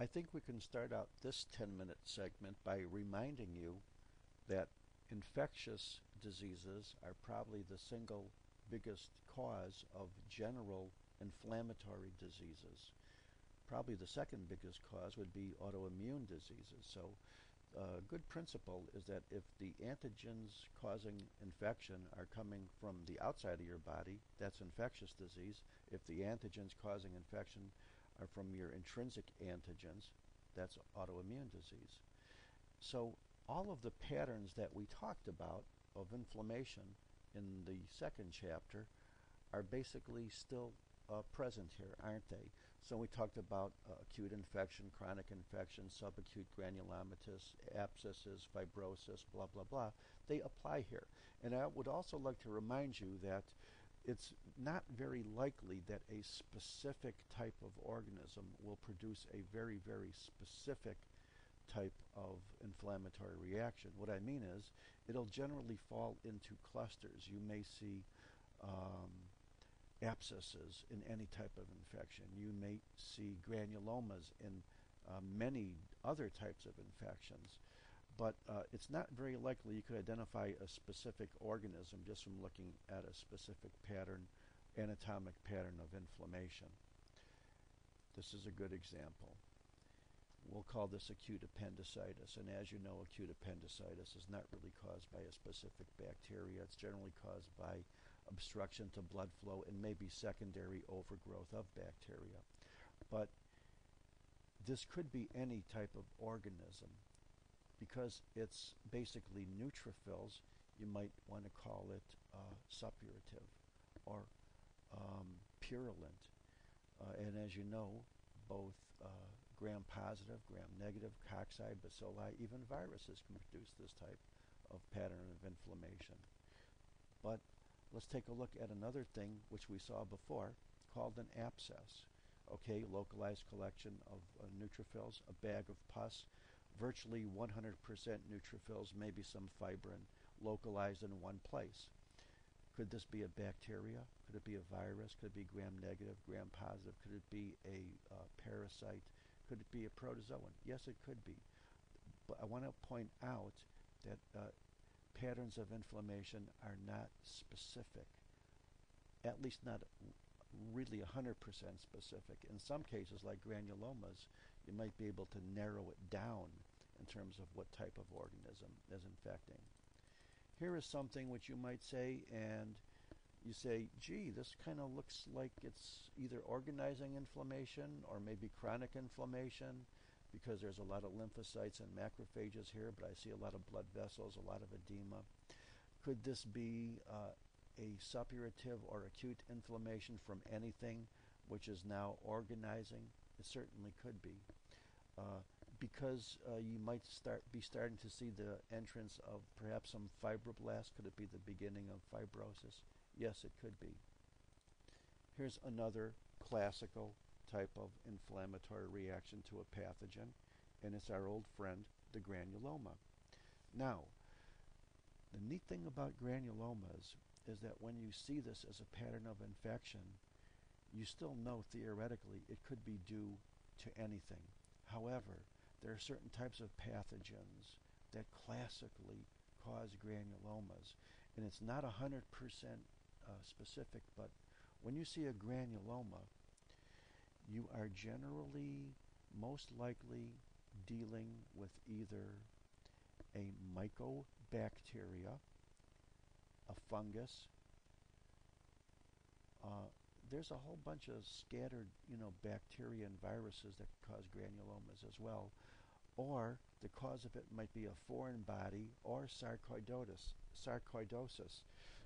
I think we can start out this 10 minute segment by reminding you that infectious diseases are probably the single biggest cause of general inflammatory diseases. Probably the second biggest cause would be autoimmune diseases. So a good principle is that if the antigens causing infection are coming from the outside of your body, that's infectious disease. If the antigens causing infection are from your intrinsic antigens, that's autoimmune disease. So all of the patterns that we talked about of inflammation in the second chapter are basically still uh, present here, aren't they? So we talked about uh, acute infection, chronic infection, subacute granulomatous, abscesses, fibrosis, blah, blah, blah. They apply here. And I would also like to remind you that it's not very likely that a specific type of organism will produce a very, very specific type of inflammatory reaction. What I mean is, it'll generally fall into clusters. You may see um, abscesses in any type of infection. You may see granulomas in uh, many other types of infections. But uh, it's not very likely you could identify a specific organism just from looking at a specific pattern, anatomic pattern of inflammation. This is a good example. We'll call this acute appendicitis. And as you know, acute appendicitis is not really caused by a specific bacteria. It's generally caused by obstruction to blood flow and maybe secondary overgrowth of bacteria. But this could be any type of organism. Because it's basically neutrophils, you might want to call it uh, suppurative or um, purulent. Uh, and as you know, both uh, gram-positive, gram-negative, cocci, bacilli, even viruses can produce this type of pattern of inflammation. But let's take a look at another thing which we saw before called an abscess. Okay, localized collection of uh, neutrophils, a bag of pus, virtually 100% neutrophils, maybe some fibrin, localized in one place. Could this be a bacteria? Could it be a virus? Could it be gram-negative, gram-positive? Could it be a uh, parasite? Could it be a protozoan? Yes, it could be. But I want to point out that uh, patterns of inflammation are not specific, at least not really 100% specific. In some cases, like granulomas, you might be able to narrow it down in terms of what type of organism is infecting. Here is something which you might say, and you say, gee, this kind of looks like it's either organizing inflammation or maybe chronic inflammation because there's a lot of lymphocytes and macrophages here, but I see a lot of blood vessels, a lot of edema. Could this be uh, a suppurative or acute inflammation from anything which is now organizing? It certainly could be. Because uh, you might start be starting to see the entrance of perhaps some fibroblasts. Could it be the beginning of fibrosis? Yes, it could be. Here's another classical type of inflammatory reaction to a pathogen, and it's our old friend, the granuloma. Now, the neat thing about granulomas is that when you see this as a pattern of infection, you still know theoretically it could be due to anything. However, there are certain types of pathogens that classically cause granulomas, and it's not 100% uh, specific, but when you see a granuloma, you are generally most likely dealing with either a mycobacteria, a fungus, uh, there's a whole bunch of scattered, you know, bacteria and viruses that cause granulomas as well. Or the cause of it might be a foreign body or sarcoidosis. sarcoidosis.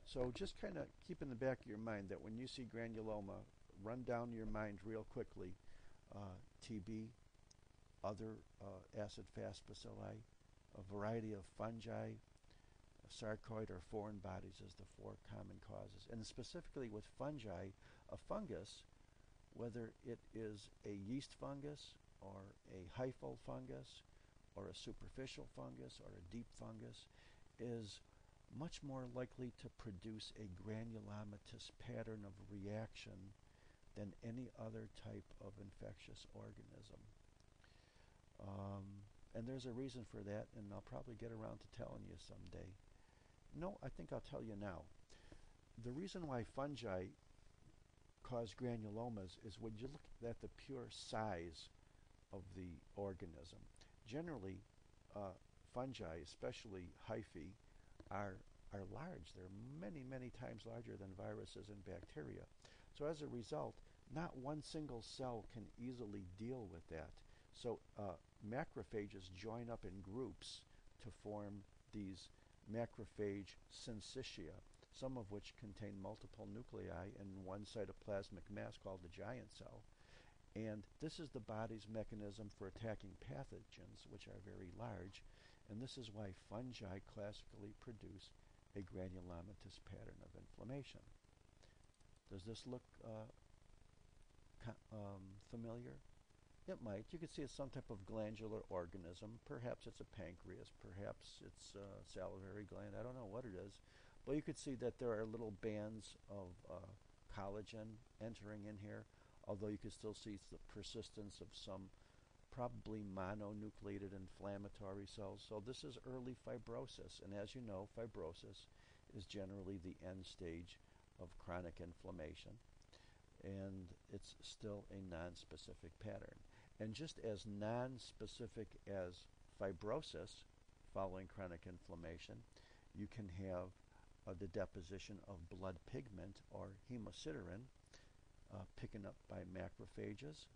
So just kind of keep in the back of your mind that when you see granuloma, run down your mind real quickly. Uh, TB, other uh, acid-fast bacilli, a variety of fungi, sarcoid or foreign bodies as the four common causes. And specifically with fungi, a fungus, whether it is a yeast fungus or a hyphal fungus or a superficial fungus or a deep fungus, is much more likely to produce a granulomatous pattern of reaction than any other type of infectious organism. Um, and there's a reason for that, and I'll probably get around to telling you someday. No, I think I'll tell you now. The reason why fungi cause granulomas is when you look at the pure size of the organism. Generally, uh, fungi, especially hyphae, are are large. They're many, many times larger than viruses and bacteria. So as a result, not one single cell can easily deal with that. So uh, macrophages join up in groups to form these macrophage syncytia, some of which contain multiple nuclei in one cytoplasmic mass called the giant cell. And this is the body's mechanism for attacking pathogens, which are very large. And this is why fungi classically produce a granulomatous pattern of inflammation. Does this look uh, um, familiar? It might. You could see it's some type of glandular organism. Perhaps it's a pancreas. Perhaps it's a salivary gland. I don't know what it is. But you could see that there are little bands of uh, collagen entering in here, although you can still see the persistence of some probably mononucleated inflammatory cells. So this is early fibrosis. And as you know, fibrosis is generally the end stage of chronic inflammation. And it's still a nonspecific pattern. And just as nonspecific as fibrosis following chronic inflammation, you can have uh, the deposition of blood pigment or hemosiderin uh, picking up by macrophages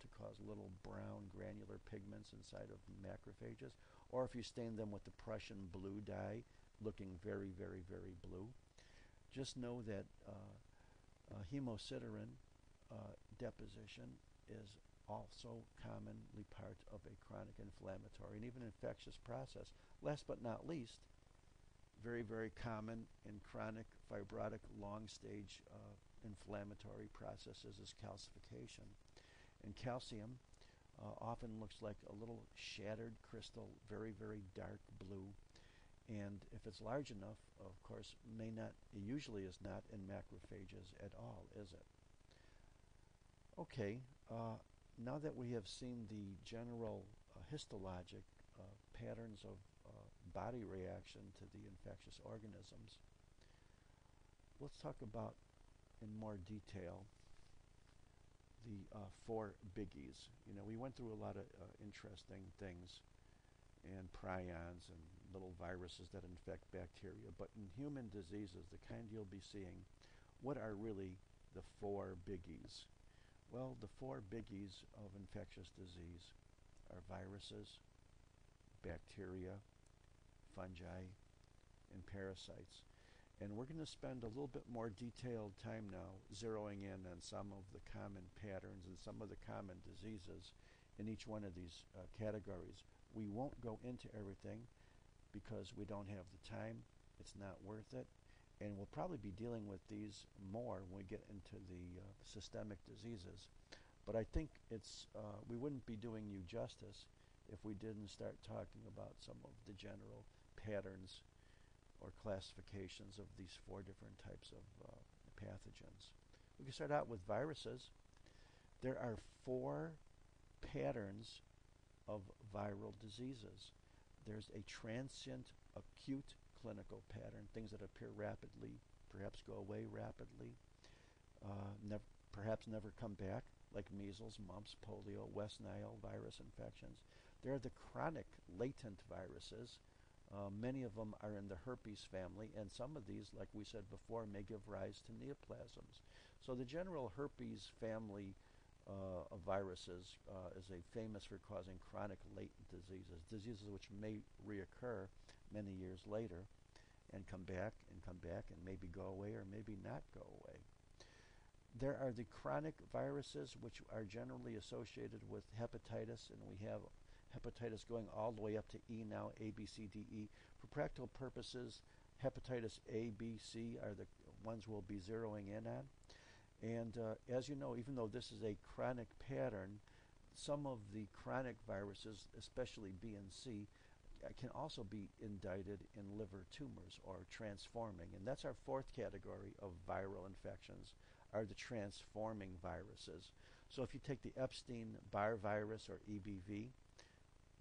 to cause little brown granular pigments inside of macrophages, or if you stain them with the Prussian blue dye, looking very, very, very blue. Just know that uh, uh, hemosiderin uh, deposition is also commonly part of a chronic inflammatory and even infectious process. Last but not least, very, very common in chronic fibrotic long stage uh, inflammatory processes is calcification. And calcium uh, often looks like a little shattered crystal, very, very dark blue. And if it's large enough, of course, may not, it usually is not in macrophages at all, is it? Okay, uh, now that we have seen the general uh, histologic uh, patterns of uh, body reaction to the infectious organisms, let's talk about in more detail the uh, four biggies. You know, we went through a lot of uh, interesting things and prions and little viruses that infect bacteria, but in human diseases, the kind you'll be seeing, what are really the four biggies? Well, the four biggies of infectious disease are viruses, bacteria, fungi, and parasites. And we're going to spend a little bit more detailed time now zeroing in on some of the common patterns and some of the common diseases in each one of these uh, categories. We won't go into everything because we don't have the time. It's not worth it and we'll probably be dealing with these more when we get into the uh, systemic diseases. But I think it's uh, we wouldn't be doing you justice if we didn't start talking about some of the general patterns or classifications of these four different types of uh, pathogens. We can start out with viruses. There are four patterns of viral diseases. There's a transient acute clinical pattern, things that appear rapidly, perhaps go away rapidly, uh, nev- perhaps never come back, like measles, mumps, polio, West Nile virus infections. There are the chronic latent viruses. Uh, many of them are in the herpes family, and some of these, like we said before, may give rise to neoplasms. So the general herpes family uh, of viruses uh, is a famous for causing chronic latent diseases, diseases which may reoccur many years later and come back and come back and maybe go away or maybe not go away. There are the chronic viruses, which are generally associated with hepatitis, and we have hepatitis going all the way up to E now, A, B, C, D, E. For practical purposes, hepatitis A, B, C are the ones we'll be zeroing in on. And uh, as you know, even though this is a chronic pattern, some of the chronic viruses, especially B and C, uh, can also be indicted in liver tumors or transforming. And that's our fourth category of viral infections are the transforming viruses. So if you take the Epstein-Barr virus or EBV,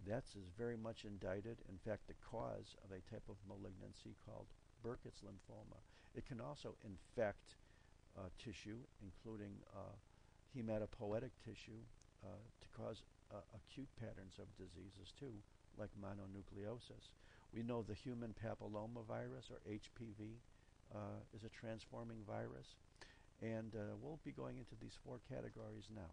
That's is very much indicted. In fact, the cause of a type of malignancy called Burkitt's lymphoma. It can also infect uh, tissue, including uh, hematopoietic tissue, uh, to cause uh, acute patterns of diseases too, like mononucleosis. We know the human papillomavirus, or HPV, uh, is a transforming virus. And uh, we'll be going into these four categories now.